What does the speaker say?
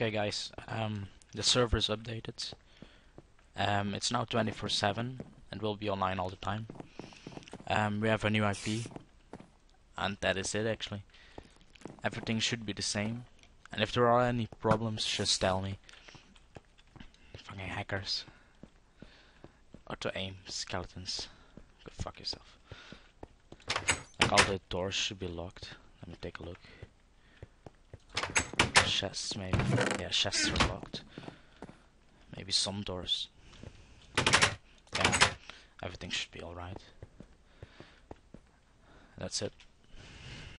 Okay guys, um, the server is updated. Um, it's now 24-7 and will be online all the time. Um, we have a new IP and that is it actually. Everything should be the same and if there are any problems just tell me. Fucking hackers. Auto aim skeletons. Go fuck yourself. Like all the doors should be locked. Let me take a look. Chests maybe. Yeah, chests are locked. Maybe some doors. Yeah, everything should be alright. That's it.